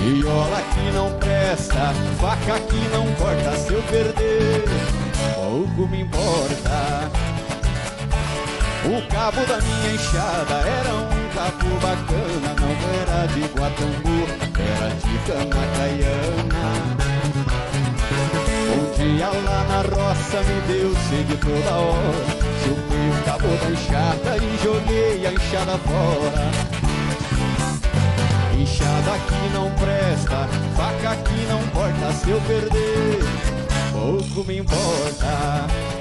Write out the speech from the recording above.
Viola que não presta, faca que não corta, se eu perder, pouco me importa. O cabo da minha enxada era um cabo bacana, não era de Guatambu, era de Camacaiana. Um dia lá na roça me deu sede toda hora, chupei o cabo da enxada e joguei a enxada fora. Enxada que não presta, faca que não corta, se eu perder, pouco me importa.